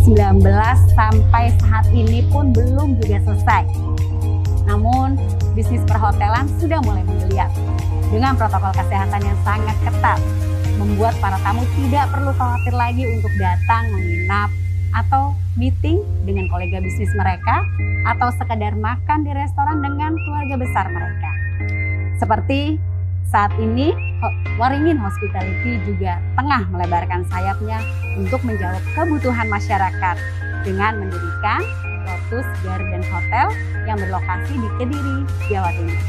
Sobat WK, pandemi COVID-19 sampai saat ini pun belum juga selesai. Namun, bisnis perhotelan sudah mulai menggeliat. Dengan protokol kesehatan yang sangat ketat, membuat para tamu tidak perlu khawatir lagi untuk datang menginap atau meeting dengan kolega bisnis mereka atau sekedar makan di restoran dengan keluarga besar mereka. Seperti saat ini Waringin Hospitality juga tengah melebarkan sayapnya untuk menjawab kebutuhan masyarakat dengan mendirikan Lotus Garden Hotel yang berlokasi di Kediri, Jawa Timur.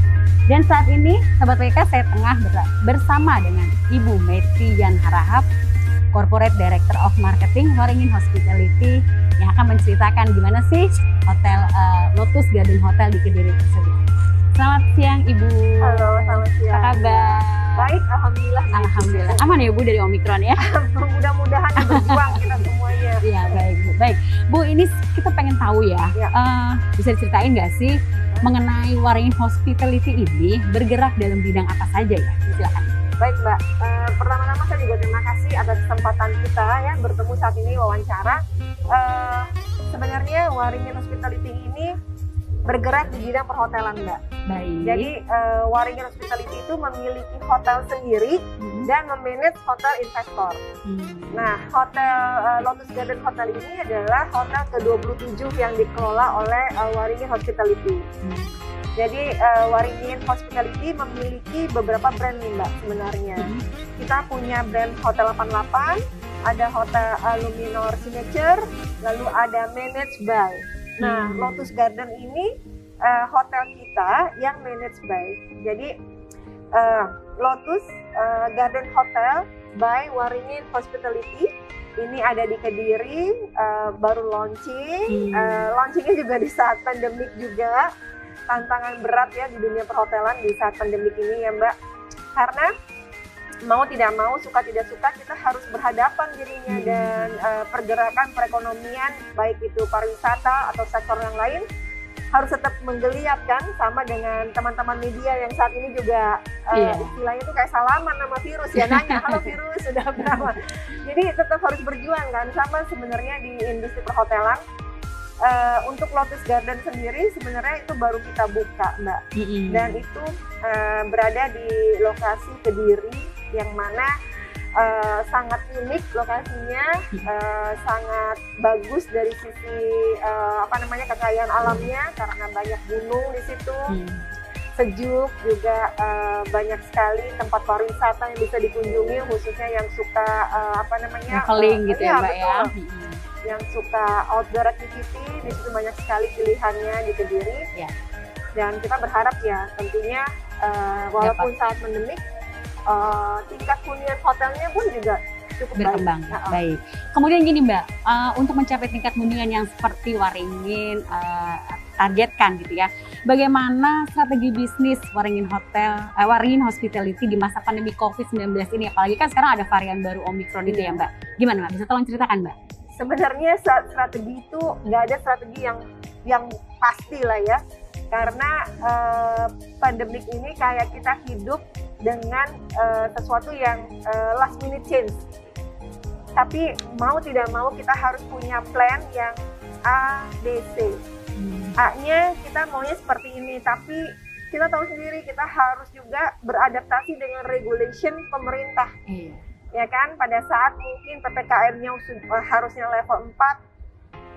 Dan saat ini, Sobat WK saya tengah bersama dengan Ibu Metri Yan Harahap, Corporate Director of Marketing Waringin Hospitality yang akan menceritakan gimana sih hotel uh, Lotus Garden Hotel di Kediri tersebut. Selamat siang Ibu. Halo, selamat siang. Apa kabar? Baik, Alhamdulillah. Alhamdulillah. Aman ya Bu dari Omikron ya? Mudah-mudahan berjuang kita semuanya. Iya, baik Bu. Baik, Bu ini kita pengen tahu ya, ya. Uh, bisa diceritain nggak sih mengenai Waringin Hospitality ini bergerak dalam bidang apa saja ya? Silakan. Baik Mbak, uh, pertama-tama saya juga terima kasih atas kesempatan kita ya bertemu saat ini wawancara. Uh, sebenarnya Waringin Hospitality ini bergerak di bidang perhotelan Mbak. Baik. Jadi uh, Waringin Hospitality itu memiliki hotel sendiri hmm. dan memanage hotel investor. Hmm. Nah, hotel uh, Lotus Garden Hotel ini adalah hotel ke-27 yang dikelola oleh uh, Waringin Hospitality. Hmm. Jadi uh, Waringin Hospitality memiliki beberapa brand nih Mbak sebenarnya. Hmm. Kita punya brand Hotel 88, ada Hotel Luminor Signature, lalu ada Managed by Nah, hmm. Lotus Garden ini uh, hotel kita yang managed by. Jadi uh, Lotus uh, Garden Hotel by Waringin Hospitality ini ada di Kediri, uh, baru launching. Hmm. Uh, launchingnya juga di saat pandemik juga. Tantangan berat ya di dunia perhotelan di saat pandemik ini ya Mbak. Karena mau tidak mau suka tidak suka kita harus berhadapan dirinya hmm. dan uh, pergerakan perekonomian baik itu pariwisata atau sektor yang lain harus tetap menggeliat kan sama dengan teman-teman media yang saat ini juga uh, yeah. istilahnya itu kayak salaman sama virus ya nanya halo virus sudah berapa jadi tetap harus berjuang kan sama sebenarnya di industri perhotelan uh, untuk Lotus Garden sendiri sebenarnya itu baru kita buka mbak mm -hmm. dan itu uh, berada di lokasi Kediri yang mana uh, sangat unik lokasinya, uh, sangat bagus dari sisi uh, apa namanya kekayaan alamnya karena banyak gunung di situ. Hmm. Sejuk juga uh, banyak sekali tempat pariwisata yang bisa dikunjungi khususnya yang suka uh, apa namanya traveling uh, gitu ya, ya Mbak ya. Yang suka outdoor activity di situ banyak sekali pilihannya di Kediri. Ya. Dan kita berharap ya tentunya uh, walaupun Dapat. saat pandemik uh, tingkat hunian hotelnya pun juga cukup berkembang. Baik. baik. Kemudian gini Mbak, uh, untuk mencapai tingkat hunian yang seperti Waringin uh, targetkan gitu ya, bagaimana strategi bisnis Waringin Hotel, uh, Waringin Hospitality di masa pandemi COVID-19 ini? Apalagi kan sekarang ada varian baru Omicron itu ya iya. Mbak. Gimana Mbak? Bisa tolong ceritakan Mbak? Sebenarnya strategi itu nggak ada strategi yang yang pasti lah ya, karena uh, pandemik ini kayak kita hidup dengan uh, sesuatu yang uh, last minute change. Tapi mau tidak mau kita harus punya plan yang A, B, C. Hmm. A-nya kita maunya seperti ini, tapi kita tahu sendiri kita harus juga beradaptasi dengan regulation pemerintah. Hmm. Ya kan, pada saat mungkin PPKM-nya harusnya level 4,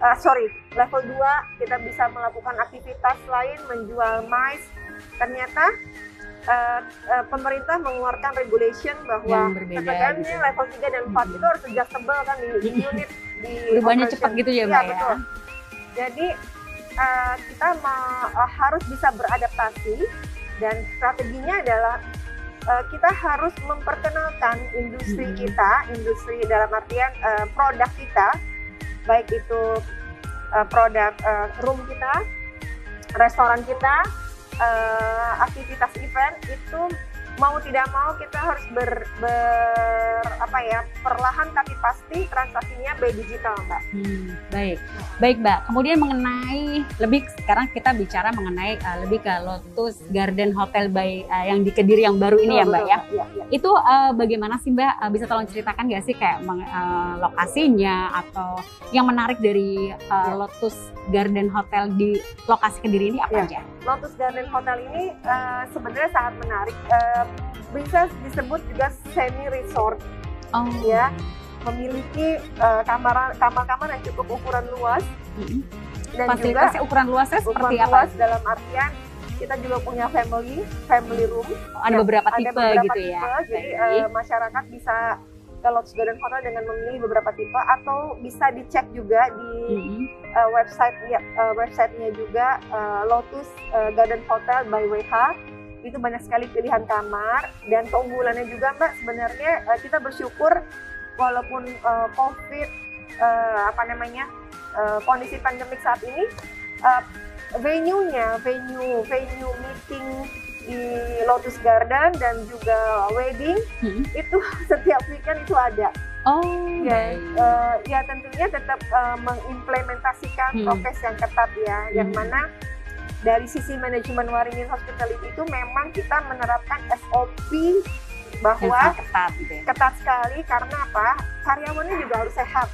uh, sorry, level 2 kita bisa melakukan aktivitas lain, menjual mais. Ternyata uh, uh, pemerintah mengeluarkan regulation bahwa ppkm-nya gitu. level 3 dan 4 hmm. itu harus adjustable kan di, di unit di perubahannya cepat gitu ya mbak ya, betul. jadi uh, kita ma uh, harus bisa beradaptasi dan strateginya adalah uh, kita harus memperkenalkan industri hmm. kita industri dalam artian uh, produk kita baik itu uh, produk uh, room kita restoran kita uh, aktivitas event itu mau tidak mau kita harus ber, ber apa ya perlahan tapi pasti transaksinya by digital mbak. Hmm, baik, baik mbak. Kemudian mengenai lebih sekarang kita bicara mengenai uh, lebih ke Lotus Garden Hotel by uh, yang di Kediri yang baru ini betul, ya mbak betul, ya. ya, ya. Itu uh, bagaimana sih Mbak? Uh, bisa tolong ceritakan nggak sih kayak uh, lokasinya atau yang menarik dari uh, ya. Lotus Garden Hotel di lokasi Kediri ini apa ya. aja? Lotus Garden Hotel ini uh, sebenarnya sangat menarik. Uh, bisa disebut juga semi resort. Oh. Ya, memiliki uh, kamar kamar-kamar yang cukup ukuran luas. Mm -hmm. Dan Fasilitasnya juga ukuran luasnya seperti ukuran apa? Luas dalam artian kita juga punya family family room. Ada beberapa tipe ada beberapa gitu ya. tipe, ya. Jadi uh, masyarakat bisa ke Lotus Garden Hotel dengan memilih beberapa tipe atau bisa dicek juga di mm-hmm. uh, website ya, uh, websitenya juga uh, Lotus uh, Garden Hotel by WH itu banyak sekali pilihan kamar dan keunggulannya juga mbak sebenarnya uh, kita bersyukur walaupun uh, COVID uh, apa namanya uh, kondisi pandemik saat ini uh, venue-nya, venue venue meeting di Lotus Garden dan juga wedding hmm. itu setiap weekend itu ada. Oh. Ya, uh, ya tentunya tetap uh, mengimplementasikan hmm. prokes yang ketat ya, hmm. yang mana dari sisi manajemen Waringin Hospitality itu memang kita menerapkan SOP bahwa ketat, gitu ya. ketat sekali karena apa? Karyawannya juga harus sehat,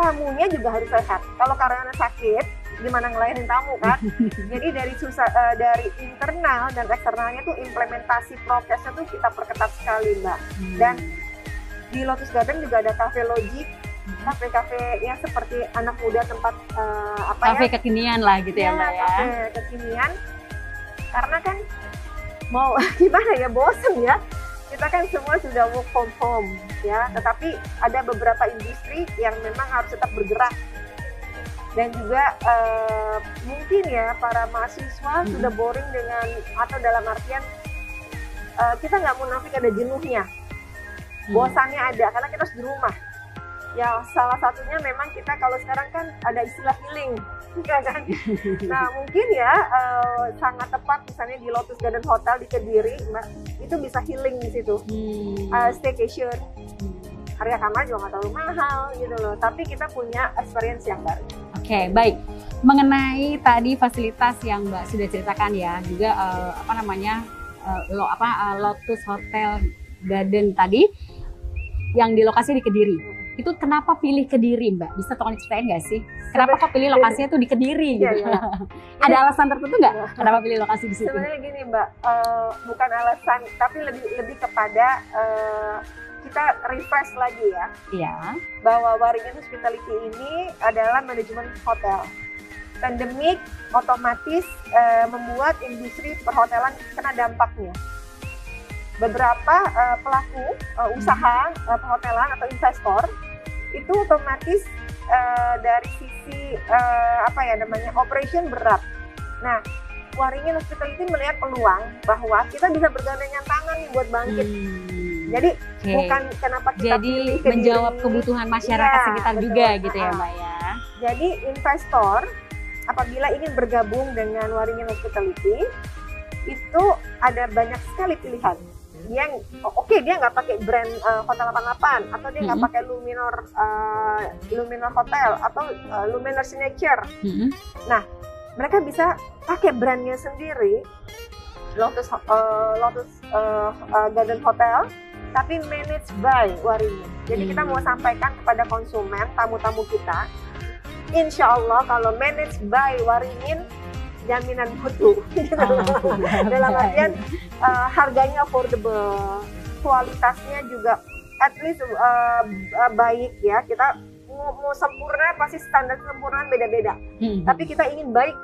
tamunya juga harus sehat. Kalau karyawannya sakit, gimana ngelayanin tamu kan? Jadi dari susah uh, dari internal dan eksternalnya tuh implementasi prokesnya tuh kita perketat sekali mbak. Hmm. dan di Lotus Garden juga ada cafe logic kafe-kafe yang seperti anak muda tempat uh, apa kafe ya? kekinian lah gitu ya, ya mbak ya. kafe kekinian. Karena kan mau gimana ya bosen ya kita kan semua sudah work from home ya. Tetapi ada beberapa industri yang memang harus tetap bergerak. Dan juga uh, mungkin ya para mahasiswa hmm. sudah boring dengan atau dalam artian uh, kita nggak munafik ada jenuhnya. Hmm. bosannya ada karena kita harus di rumah. Ya salah satunya memang kita kalau sekarang kan ada istilah healing kan nah mungkin ya uh, sangat tepat misalnya di Lotus Garden Hotel di Kediri itu bisa healing di situ hmm. uh, staycation harga kamar juga nggak terlalu mahal gitu loh tapi kita punya experience yang baru okay, baik. Mengenai tadi fasilitas yang Mbak sudah ceritakan ya, juga uh, apa namanya uh, lo apa uh, Lotus Hotel Garden tadi yang di lokasi di Kediri. Itu kenapa pilih Kediri, Mbak? Bisa tolong ceritain nggak sih? Kenapa kok pilih lokasinya tuh di Kediri iya, gitu? Iya, iya. Ada alasan tertentu nggak? Iya. Kenapa pilih lokasi di situ? Sebenarnya gini, Mbak, uh, bukan alasan, tapi lebih lebih kepada uh, kita refresh lagi ya. Iya. Bahwa Waringin Hospitality ini adalah manajemen hotel. Pandemik otomatis uh, membuat industri perhotelan kena dampaknya. Beberapa uh, pelaku uh, usaha uh, perhotelan atau investor itu otomatis uh, dari sisi uh, apa ya namanya operation berat. Nah, Waringin Hospitality melihat peluang bahwa kita bisa bergandengan tangan nih buat bangkit. Hmm jadi okay. bukan kenapa kita Jadi pilih menjawab kebutuhan masyarakat ya, sekitar betul. juga gitu ya Mbak ya. Jadi investor apabila ingin bergabung dengan Waringin Hospitality itu ada banyak sekali pilihan dia oke okay, dia nggak pakai brand uh, Hotel 88 atau dia nggak mm -hmm. pakai Luminor uh, Luminor Hotel atau uh, Luminor Signature. Mm -hmm. Nah, mereka bisa pakai brandnya sendiri Lotus uh, Lotus uh, uh, Garden Hotel tapi managed by Waringin. Jadi hmm. kita mau sampaikan kepada konsumen, tamu-tamu kita, insya Allah kalau managed by Waringin, jaminan mutu. Oh. Dalam artian uh, harganya affordable, kualitasnya juga at least uh, uh, baik ya. Kita mau, mau sempurna pasti standar sempurna beda-beda. Hmm. Tapi kita ingin baik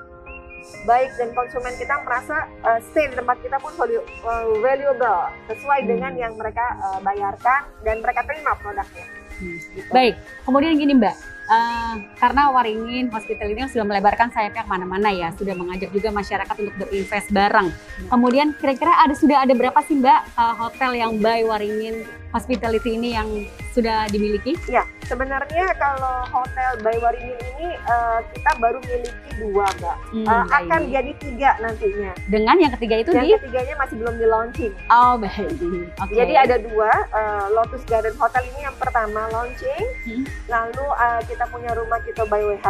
baik dan konsumen kita merasa uh, stay di tempat kita pun value, uh, valuable sesuai hmm. dengan yang mereka uh, bayarkan dan mereka terima produknya. Hmm. Gitu. Baik, kemudian gini Mbak, uh, karena Waringin Hospital ini sudah melebarkan sayapnya ke mana-mana ya, sudah mengajak juga masyarakat untuk berinvest bareng. Kemudian kira-kira ada sudah ada berapa sih Mbak uh, hotel yang by Waringin Hospitality ini yang sudah dimiliki? Ya, sebenarnya kalau hotel by Waringin ini uh, kita baru miliki dua, Mbak. Hmm, uh, akan jadi tiga nantinya. Dengan yang ketiga itu yang di? ketiganya masih belum di launching. Oh, baik. Okay. Jadi ada dua, uh, Lotus Garden Hotel ini yang pertama launching, hmm. lalu uh, kita punya rumah kita by WH,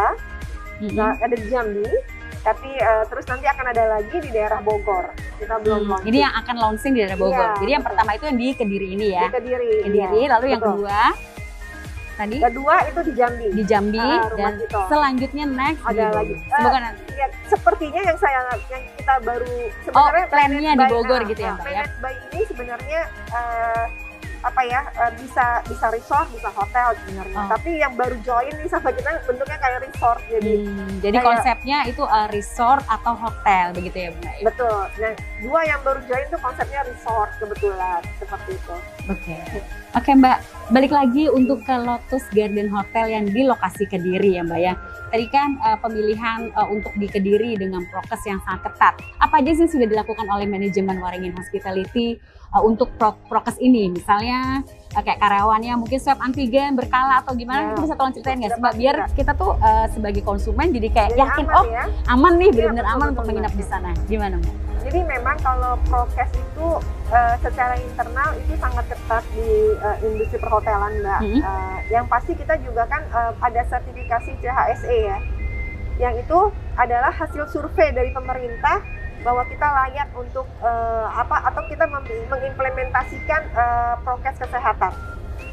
hmm. nah, ada di Jambi. Tapi uh, terus nanti akan ada lagi di daerah Bogor. Kita belum hmm. launching. ini yang akan launching di daerah Bogor. Iya, jadi yang pertama itu yang di Kediri ini ya. Di Kediri Kediri iya, lalu betul. yang kedua? Tadi? Kedua itu di Jambi. Di Jambi uh, dan Cito. selanjutnya next ada lagi. Semoga uh, ya, sepertinya yang saya yang kita baru sebenarnya oh, plannya di Bogor gitu ya Mbak ya. By ini sebenarnya uh, apa ya uh, bisa bisa resort bisa hotel sebenarnya. Oh. tapi yang baru join nih sama kita bentuknya kayak resort jadi hmm, jadi kayak, konsepnya itu uh, resort atau hotel begitu ya Bunda betul. Nah dua yang baru join tuh konsepnya resort kebetulan. Seperti itu. Oke. Okay. oke okay, Mbak balik lagi untuk ke Lotus Garden Hotel yang di lokasi Kediri ya Mbak ya. Tadi kan uh, pemilihan uh, untuk di Kediri dengan prokes yang sangat ketat. Apa aja sih sudah dilakukan oleh manajemen Waringin Hospitality uh, untuk pro prokes ini? Misalnya kayak karyawannya mungkin swab antigen berkala atau gimana ya. itu bisa tolong ceritain nggak sih biar kita tuh uh, sebagai konsumen jadi kayak jadi yakin aman, oh ya? aman nih iya, benar-benar aman untuk menginap di sana gimana mbak? Jadi memang kalau prokes itu uh, secara internal itu sangat ketat di uh, industri perhotelan mbak. -hmm. uh, yang pasti kita juga kan uh, ada sertifikasi CHSE ya, yang itu adalah hasil survei dari pemerintah bahwa kita layak untuk uh, apa atau kita mengimplementasikan uh, prokes kesehatan.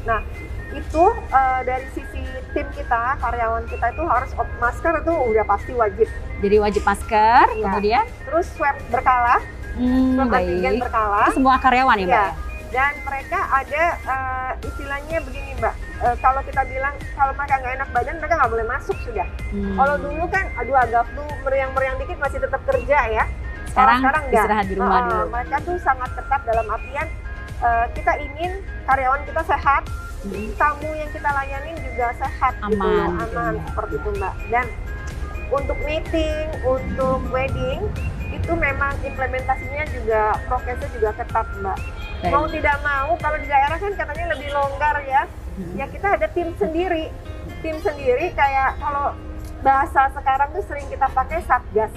Nah, itu uh, dari sisi tim kita, karyawan kita itu harus masker itu udah pasti wajib. Jadi wajib masker, ya. kemudian terus swab berkala, hmm, swab baik. antigen berkala. Itu semua karyawan ya, Mbak? Ya. Dan mereka ada uh, istilahnya begini, Mbak. Uh, kalau kita bilang kalau mereka nggak enak badan, mereka nggak boleh masuk sudah. Hmm. Kalau dulu kan, aduh agak flu, meriang-meriang dikit masih tetap kerja ya sekarang, sekarang istirahat di rumah uh, dulu. Mereka tuh sangat ketat dalam artian uh, kita ingin karyawan kita sehat, hmm. tamu yang kita layanin juga sehat, aman, gitu, aman gitu, seperti itu mbak. Dan untuk meeting, untuk wedding itu memang implementasinya juga prokesnya juga ketat mbak. Baik. Mau tidak mau kalau di daerah kan katanya lebih longgar ya, hmm. ya kita ada tim sendiri, tim sendiri kayak kalau bahasa sekarang tuh sering kita pakai satgas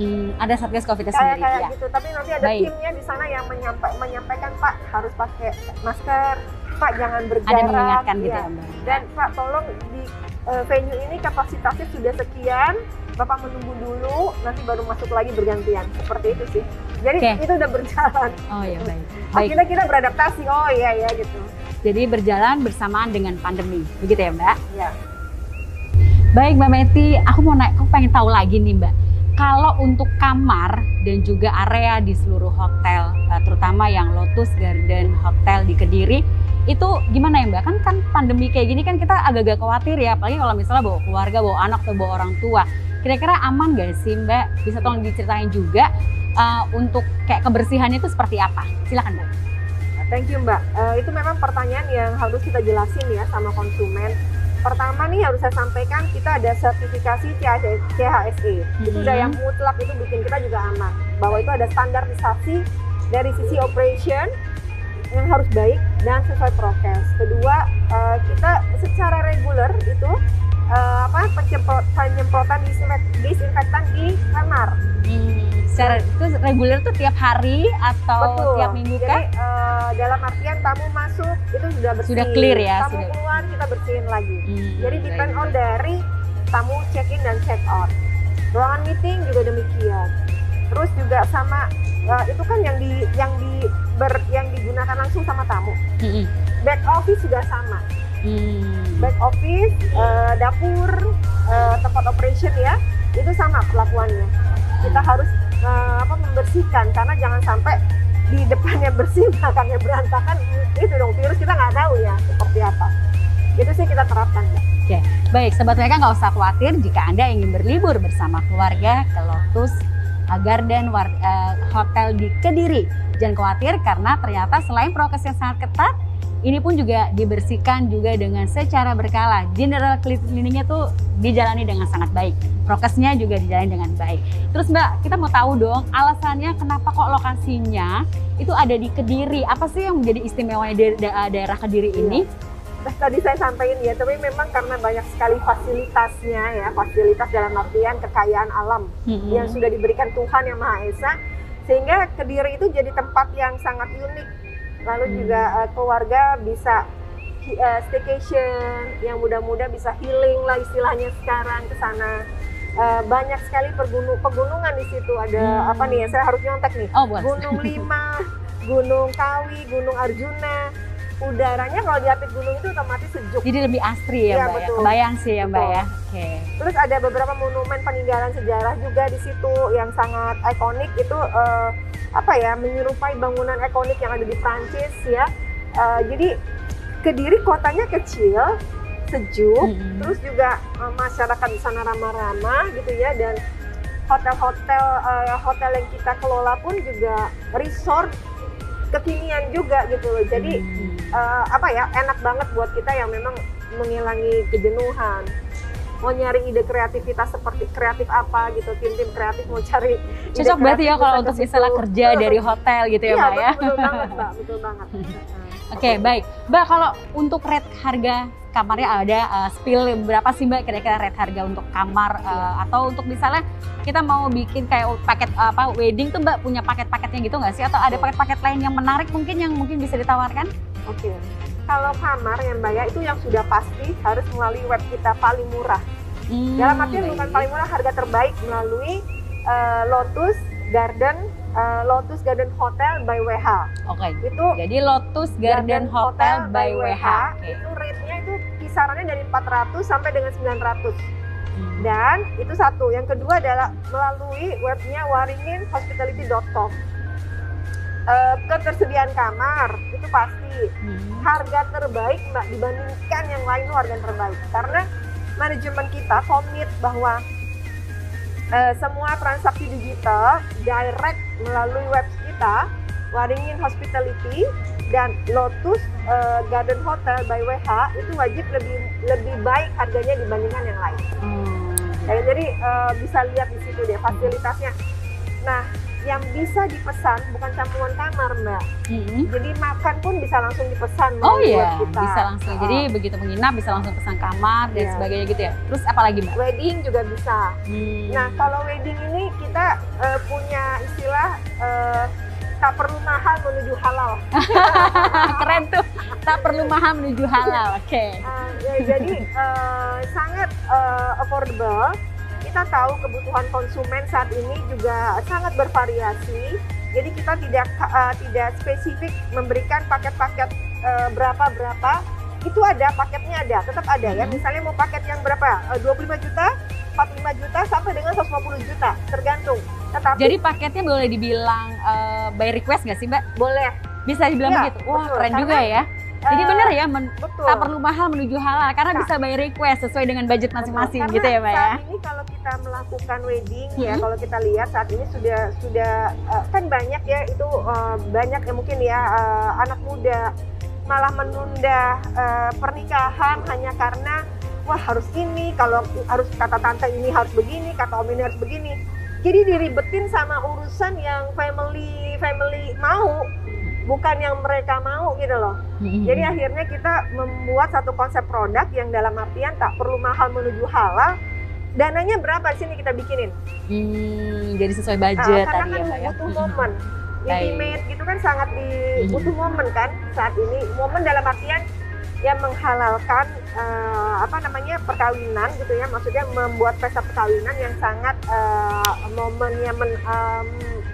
Hmm, ada satgas covid kayak, sendiri kayak ya. gitu tapi nanti ada Baik. timnya di sana yang menyampa, menyampaikan pak harus pakai masker pak jangan berjarak. Ada mengingatkan gitu ya, ya dan pak tolong di uh, venue ini kapasitasnya sudah sekian bapak menunggu dulu nanti baru masuk lagi bergantian. Seperti itu sih. Jadi okay. itu udah berjalan. Oh ya baik. Baik. Kita kita beradaptasi. Oh iya ya gitu. Jadi berjalan bersamaan dengan pandemi. Begitu ya mbak? Ya baik mbak Meti aku mau naik aku pengen tahu lagi nih mbak kalau untuk kamar dan juga area di seluruh hotel, eh, terutama yang Lotus Garden Hotel di Kediri, itu gimana ya Mbak? Kan kan pandemi kayak gini kan kita agak-agak khawatir ya, apalagi kalau misalnya bawa keluarga, bawa anak atau bawa orang tua. Kira-kira aman gak sih Mbak? Bisa tolong diceritain juga uh, untuk kayak kebersihannya itu seperti apa? Silakan Mbak. Thank you Mbak. Uh, itu memang pertanyaan yang harus kita jelasin ya sama konsumen pertama nih harus saya sampaikan kita ada sertifikasi CHSE. Hmm. Itu udah yang mutlak itu bikin kita juga aman. Bahwa itu ada standarisasi dari sisi operation yang harus baik dan sesuai prokes. Kedua, uh, kita secara reguler itu uh, apa penyemprotan disinfektan di kamar. Hmm secara itu reguler tuh tiap hari atau Betul. tiap minggu kan? Jadi uh, dalam artian tamu masuk itu sudah bersih. Sudah clear ya. Tamu sudah. keluar kita bersihin lagi. Hmm, Jadi depend on dari tamu check in dan check out. Ruangan meeting juga demikian. Terus juga sama uh, itu kan yang di yang di ber, yang digunakan langsung sama tamu. Hmm. Back office juga sama. Hmm. Back office, uh, dapur, uh, tempat operation ya, itu sama perlakuannya. Kita harus uh, apa membersihkan karena jangan sampai di depannya bersih belakangnya berantakan itu dong virus kita nggak tahu ya seperti apa itu sih kita terapkan ya. Oke, baik sobat mereka nggak usah khawatir jika anda ingin berlibur bersama keluarga ke Lotus Garden uh, Hotel di Kediri. Jangan khawatir karena ternyata selain prokes yang sangat ketat, ini pun juga dibersihkan juga dengan secara berkala. General cleaningnya tuh dijalani dengan sangat baik. Prokesnya juga dijalani dengan baik. Terus Mbak, kita mau tahu dong alasannya kenapa kok lokasinya itu ada di Kediri. Apa sih yang menjadi istimewanya di daerah Kediri ini? Nah, tadi saya sampaikan ya, tapi memang karena banyak sekali fasilitasnya ya, fasilitas dalam artian kekayaan alam hmm. yang sudah diberikan Tuhan yang Maha Esa, sehingga Kediri itu jadi tempat yang sangat unik lalu hmm. juga uh, keluarga bisa uh, staycation yang muda-muda bisa healing lah istilahnya sekarang ke sana uh, banyak sekali pergunung pegunungan di situ. Ada hmm. apa nih? Saya harus nyontek nih. Oh, Gunung Lima, Gunung Kawi, Gunung Arjuna. Udaranya kalau di atas gunung itu otomatis sejuk. Jadi lebih asri ya, ya Mbak betul. ya. Kebayang sih ya Mbak ya. Oke. Okay. Terus ada beberapa monumen peninggalan sejarah juga di situ yang sangat ikonik itu uh, apa ya menyerupai bangunan ikonik yang ada di Prancis ya. Uh, jadi Kediri kotanya kecil, sejuk, hmm. terus juga uh, masyarakat di sana ramah-ramah gitu ya dan hotel-hotel uh, hotel yang kita kelola pun juga resort kekinian juga gitu loh. Jadi hmm. Uh, apa ya enak banget buat kita yang memang menghilangi kejenuhan. Mau nyari ide kreativitas seperti kreatif apa gitu tim-tim kreatif mau cari cocok berarti ya kalau untuk misalnya kerja dari hotel gitu ya iya, mbak ya? betul banget mbak betul banget. Oke, okay, baik. Mbak, kalau untuk rate harga kamarnya ada uh, spill berapa sih Mbak kira-kira rate harga untuk kamar uh, atau untuk misalnya kita mau bikin kayak paket uh, apa wedding tuh Mbak punya paket-paketnya gitu nggak sih? Atau ada paket-paket lain yang menarik mungkin yang mungkin bisa ditawarkan? Oke. Okay. Kalau kamar yang Mbak ya itu yang sudah pasti harus melalui web kita paling murah. Hmm, Dalam artian bukan paling murah harga terbaik melalui uh, Lotus Garden uh, Lotus Garden Hotel by WH. Oke. Okay. Itu jadi Lotus Garden, Garden Hotel, Hotel by WH. Okay. Itu rate-nya itu kisarannya dari 400 sampai dengan 900. Hmm. Dan itu satu. Yang kedua adalah melalui webnya waringinhospitality.com. Uh, ketersediaan kamar itu pasti hmm. harga terbaik mbak dibandingkan yang lain itu harga terbaik karena manajemen kita komit bahwa uh, semua transaksi digital direct melalui web kita Waringin Hospitality dan Lotus uh, Garden Hotel by WH itu wajib lebih lebih baik harganya dibandingkan yang lain. Hmm. Jadi, jadi uh, bisa lihat di situ deh fasilitasnya. Nah, yang bisa dipesan bukan campuran kamar mbak mm-hmm. jadi makan pun bisa langsung dipesan oh iya kita. bisa langsung oh. jadi begitu menginap bisa langsung pesan kamar dan yeah. sebagainya gitu ya terus apa lagi mbak wedding juga bisa hmm. nah kalau wedding ini kita uh, punya istilah uh, tak perlu mahal menuju halal keren tuh tak perlu mahal menuju halal oke okay. uh, ya, jadi uh, sangat uh, affordable kita tahu kebutuhan konsumen saat ini juga sangat bervariasi. Jadi kita tidak uh, tidak spesifik memberikan paket-paket uh, berapa-berapa. Itu ada paketnya ada, tetap ada ya. Hmm. Misalnya mau paket yang berapa? Uh, 25 juta, 45 juta sampai dengan 150 juta, tergantung. Tetapi Jadi paketnya boleh dibilang uh, by request nggak sih, Mbak? Boleh. Bisa dibilang ya, begitu. Wah, betul. keren Karena, juga ya jadi benar ya, men betul. tak perlu mahal menuju halal karena nah. bisa by request sesuai dengan budget masing-masing gitu ya, Mbak ya. Saat ini kalau kita melakukan wedding ya, hmm. ya, kalau kita lihat saat ini sudah sudah uh, kan banyak ya itu uh, banyak ya mungkin ya uh, anak muda malah menunda uh, pernikahan hanya karena wah harus ini kalau harus kata tante ini harus begini, kata om ini harus begini. Jadi diribetin sama urusan yang family family mau bukan yang mereka mau gitu loh. Hmm. Jadi akhirnya kita membuat satu konsep produk yang dalam artian tak perlu mahal menuju halal. Dananya berapa sini kita bikinin? Hmm, jadi sesuai budget nah, karena tadi kan ya, ya. butuh ya. momen. Intimate gitu kan sangat di butuh momen kan saat ini. Momen dalam artian yang menghalalkan uh, apa namanya perkawinan gitu ya maksudnya membuat pesta perkawinan yang sangat uh, momennya men, um,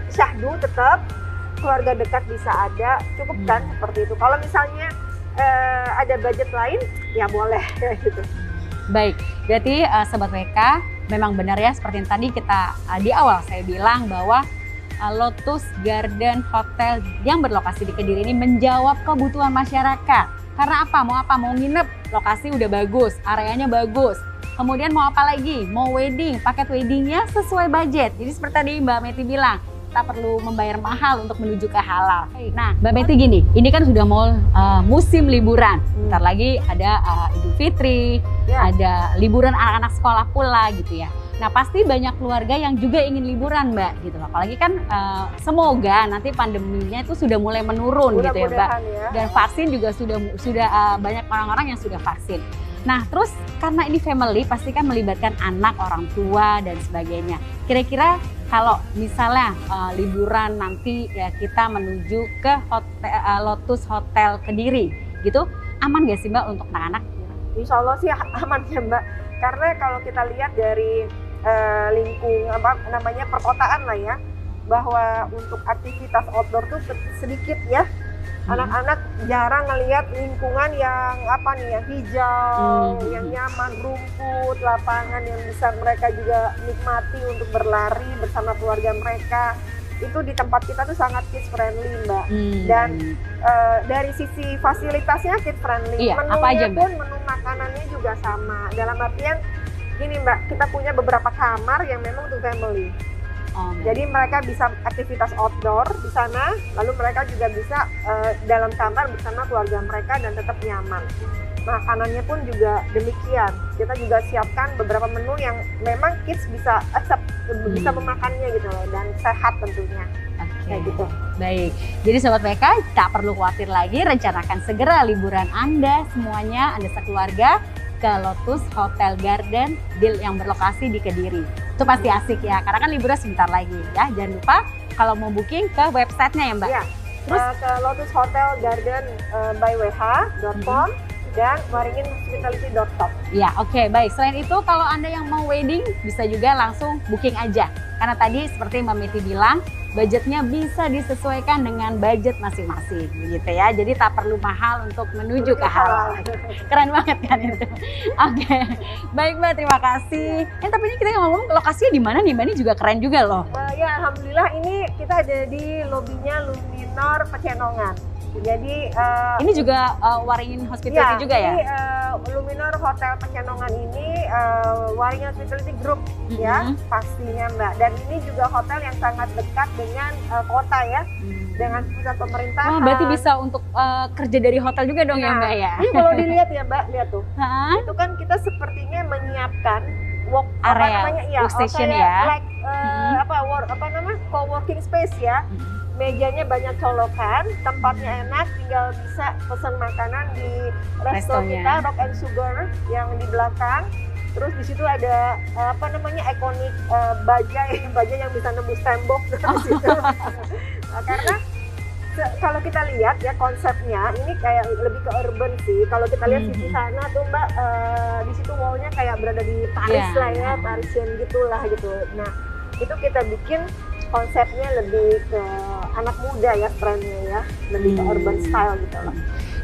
syahdu tetap keluarga dekat bisa ada cukup kan hmm. seperti itu. Kalau misalnya uh, ada budget lain ya boleh gitu. Baik berarti uh, sobat WK memang benar ya seperti yang tadi kita uh, di awal saya bilang bahwa uh, Lotus Garden Hotel yang berlokasi di Kediri ini menjawab kebutuhan masyarakat. Karena apa? Mau apa? Mau nginep? Lokasi udah bagus areanya bagus. Kemudian mau apa lagi? Mau wedding paket weddingnya sesuai budget. Jadi seperti tadi Mbak Meti bilang kita perlu membayar mahal untuk menuju ke halal. Nah, Mbak Betty gini, ini kan sudah mau uh, musim liburan. Hmm. Ntar lagi ada uh, Idul Fitri, ya. ada liburan anak-anak sekolah pula gitu ya. Nah pasti banyak keluarga yang juga ingin liburan mbak gitu loh. Apalagi kan uh, semoga nanti pandeminya itu sudah mulai menurun Mudah gitu ya mbak. Ya. Dan vaksin juga sudah sudah uh, banyak orang-orang yang sudah vaksin. Nah terus karena ini family pasti kan melibatkan anak, orang tua dan sebagainya. Kira-kira kalau misalnya uh, liburan nanti ya kita menuju ke hotel uh, Lotus Hotel Kediri gitu aman gak sih mbak untuk anak-anak? Insya Allah sih aman ya mbak karena kalau kita lihat dari uh, lingkung apa namanya perkotaan lah ya bahwa untuk aktivitas outdoor tuh sedikit ya hmm. anak-anak jarang ngelihat lingkungan yang apa nih yang hijau, hmm. yang nyaman, rumput, lapangan yang bisa mereka juga nikmati untuk berlari bersama keluarga mereka itu di tempat kita tuh sangat kids friendly mbak hmm. dan uh, dari sisi fasilitasnya kids friendly iya, menunya apa aja, pun menu makanannya juga sama dalam artian gini mbak kita punya beberapa kamar yang memang untuk family Oh, Jadi mereka bisa aktivitas outdoor di sana, lalu mereka juga bisa uh, dalam kamar bersama keluarga mereka dan tetap nyaman. Makanannya pun juga demikian. Kita juga siapkan beberapa menu yang memang kids bisa accept, hmm. bisa memakannya gitu loh dan sehat tentunya. Okay. Kayak gitu. Baik. Jadi sobat PK tak perlu khawatir lagi rencanakan segera liburan Anda semuanya Anda sekeluarga ke Lotus Hotel Garden Deal yang berlokasi di Kediri. Itu pasti asik ya, karena kan liburan sebentar lagi ya. Jangan lupa kalau mau booking ke websitenya ya Mbak. Ya, Terus uh, ke Lotus Hotel Garden uh, by WH.com. Hmm dan waringinhospitality.com. Ya, oke, okay, baik. Selain itu, kalau Anda yang mau wedding, bisa juga langsung booking aja. Karena tadi seperti Mbak Miti bilang, budgetnya bisa disesuaikan dengan budget masing-masing begitu ya. Jadi tak perlu mahal untuk menuju ke halal. Keren banget kan itu. Oke. Okay. Baik Mbak, terima kasih. Eh tapi ini kita ngomong lokasinya di mana nih Mbak? Ini juga keren juga loh. Uh, ya alhamdulillah ini kita ada di lobinya Luminor Pecenongan. Jadi uh, ini juga uh, Waringin Hospitality ya, juga ya? Ini uh, Luminor Hotel Pecenongan ini uh, Waringin Hospitality Group mm -hmm. ya pastinya Mbak. Dan ini juga hotel yang sangat dekat dengan uh, kota ya. Mm. Dengan pusat pemerintahan. Oh, berarti bisa untuk uh, kerja dari hotel juga dong ya, nah, ya Mbak ya? Ini kalau dilihat ya Mbak, lihat tuh. Itu kan kita sepertinya menyiapkan walk area apa namanya ya, workstation ya. Like uh, hmm. apa work apa nama co-working space ya. Hmm mejanya banyak colokan, tempatnya enak, tinggal bisa pesan makanan di resto kita Rock and Sugar yang di belakang. Terus di situ ada apa namanya ikonik uh, bajai, bajai yang bisa nembus tembok oh. situ. nah, karena kalau kita lihat ya konsepnya ini kayak lebih ke urban sih. Kalau kita lihat mm -hmm. di sana tuh Mbak uh, di situ wallnya kayak berada di Paris yeah. lah ya, Parisian gitulah gitu. Nah itu kita bikin konsepnya lebih ke anak muda ya trennya ya lebih ke urban hmm. style gitu loh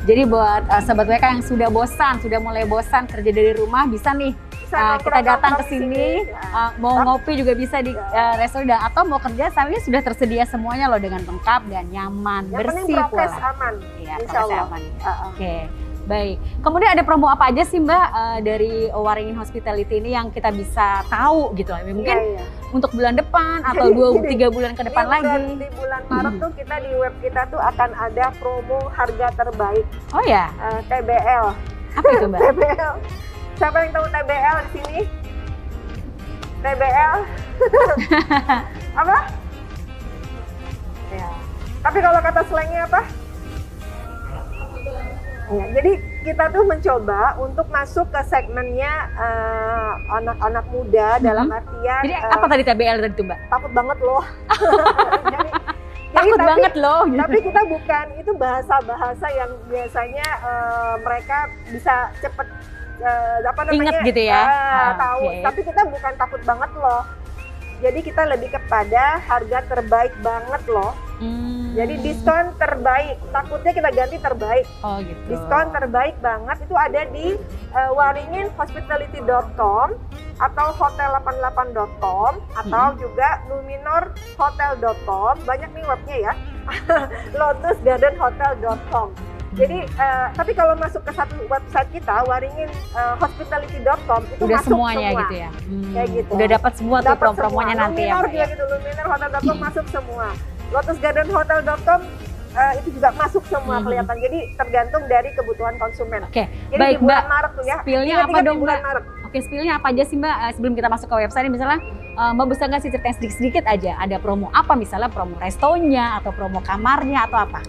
jadi buat uh, sahabat WK yang sudah bosan sudah mulai bosan kerja dari rumah bisa nih uh, kita datang ke sini uh, mau ngopi juga bisa di uh, restoran atau mau kerja sambil sudah tersedia semuanya loh dengan lengkap dan nyaman yang bersih pula aman iya aman ya. uh -uh. oke okay. Baik. Kemudian ada promo apa aja sih Mbak uh, dari Waringin Hospitality ini yang kita bisa tahu gitu? Mungkin iya, iya. untuk bulan depan atau dua tiga bulan ke depan lagi. Bulan, di bulan Maret hmm. tuh kita di web kita tuh akan ada promo harga terbaik. Oh ya. Uh, TBL. Apa itu Mbak? TBL. Siapa yang tahu TBL di sini? TBL. apa? Ya. Tapi kalau kata slangnya apa? Ya, jadi kita tuh mencoba untuk masuk ke segmennya eh, anak-anak uh, muda mm -hmm. dalam artian. Jadi uh, apa tadi TBL tadi tuh mbak? Takut banget loh. jadi, takut tapi, banget loh. Gitu. Tapi kita bukan itu bahasa-bahasa yang biasanya uh, mereka bisa cepet uh, apa namanya? Ingat gitu ya? Uh, ah, tahu. Okay. Tapi kita bukan takut banget loh. Jadi kita lebih kepada harga terbaik banget loh. Hmm jadi diskon terbaik. Takutnya kita ganti terbaik. Oh gitu. Diskon terbaik banget itu ada di uh, waringinhospitality.com atau hotel88.com atau hmm. juga luminorhotel.com. Banyak nih webnya ya. lotusgardenhotel.com. Jadi uh, tapi kalau masuk ke satu website kita waringin uh, hospitality.com itu udah masuk semuanya semua. gitu ya. Hmm. Kayak gitu. Udah dapat semua tuh promo-promonya nanti ya. Luminor juga gitu, luminorhotel.com masuk semua lotusgardenhotel.com uh, itu juga masuk semua hmm. kelihatan. Jadi tergantung dari kebutuhan konsumen. Oke, okay. Jadi baik di bulan Mbak. Maret tuh ya. Spillnya apa dong Mbak? Maret. Oke, spillnya apa aja sih Mbak? Uh, sebelum kita masuk ke website misalnya uh, Mbak bisa nggak sih cerita sedikit-sedikit aja? Ada promo apa misalnya promo restonya atau promo kamarnya atau apa?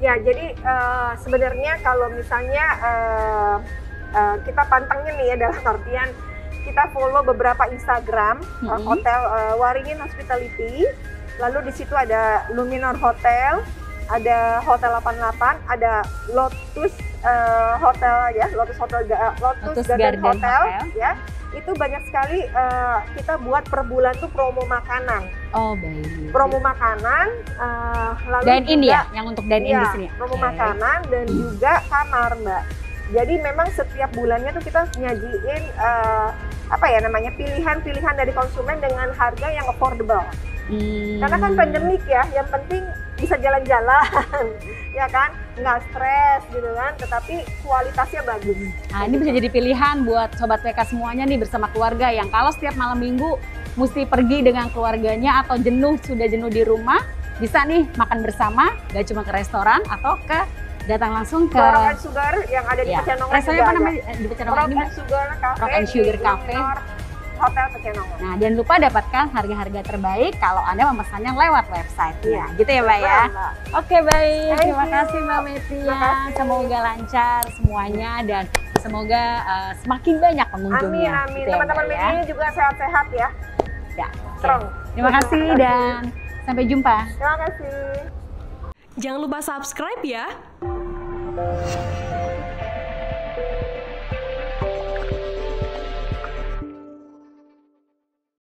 Ya, jadi uh, sebenarnya kalau misalnya uh, uh, kita pantangnya nih ya dalam artian kita follow beberapa Instagram mm -hmm. uh, hotel uh, Waringin Hospitality Lalu di situ ada Luminor Hotel, ada Hotel 88, ada Lotus uh, Hotel ya, Lotus Hotel Lotus, Lotus Garden, Garden Hotel, Hotel ya. Itu banyak sekali uh, kita buat per bulan tuh promo makanan. Oh baik. Promo makanan, uh, lalu dan ini ya, yang untuk dan iya, di sini. Ya? Promo okay. makanan dan juga kamar mbak. Jadi memang setiap bulannya tuh kita nyajiin uh, apa ya namanya pilihan-pilihan dari konsumen dengan harga yang affordable. Hmm. Karena kan pandemik ya, yang penting bisa jalan-jalan, ya kan, nggak stres gitu kan, tetapi kualitasnya bagus. Nah ini bisa jadi pilihan buat sobat PK semuanya nih bersama keluarga yang kalau setiap malam minggu mesti pergi dengan keluarganya atau jenuh sudah jenuh di rumah, bisa nih makan bersama, gak cuma ke restoran atau ke datang langsung ke Rock and Sugar yang ada di ya. Pecenongan. Restorannya apa namanya di Pecenongan? Rock and Sugar Cafe. Rock and Sugar Cafe. Hotel Pecenongan. Nah, jangan lupa dapatkan harga-harga terbaik kalau Anda memesannya lewat website. Ya, gitu ya, Mbak ya. Oke, baik. Thank Terima you. kasih Mbak Metia. Semoga lancar semuanya dan semoga uh, semakin banyak pengunjungnya. Amin, amin. Gitu ya, Teman-teman ya, ya. juga sehat-sehat ya. Ya. Strong. Terima kasih dan sampai jumpa. Terima kasih. Jangan lupa subscribe ya.